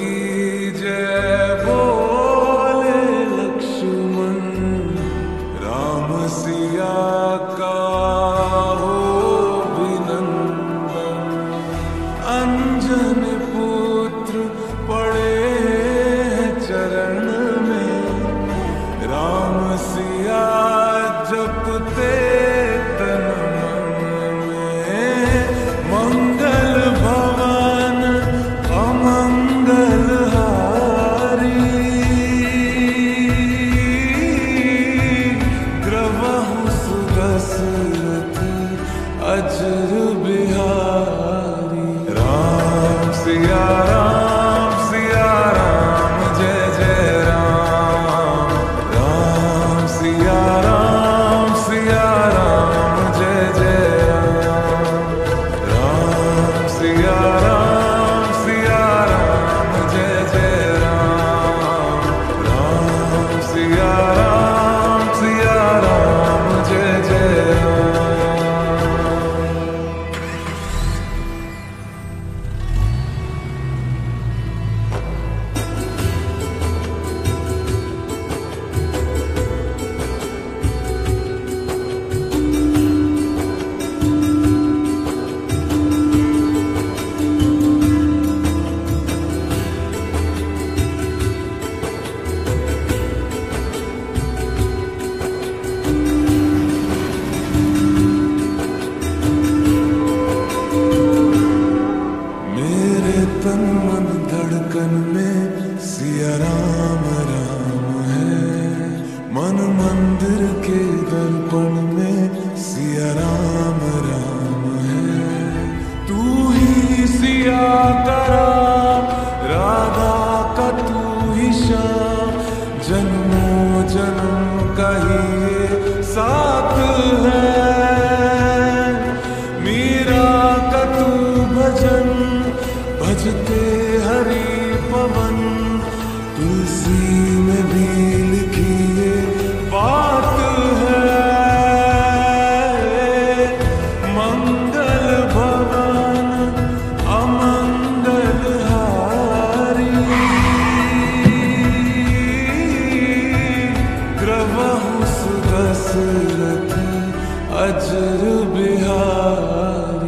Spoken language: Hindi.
you. मेरे तन मन धड़कन में सिया राम राम है। मन मंदिर के दर्पण में सिया राम राम है। तू ही सिया करा राधा का तू ही शाम जन्मों जन्म कहिए साथ हसरत अजर बिहार।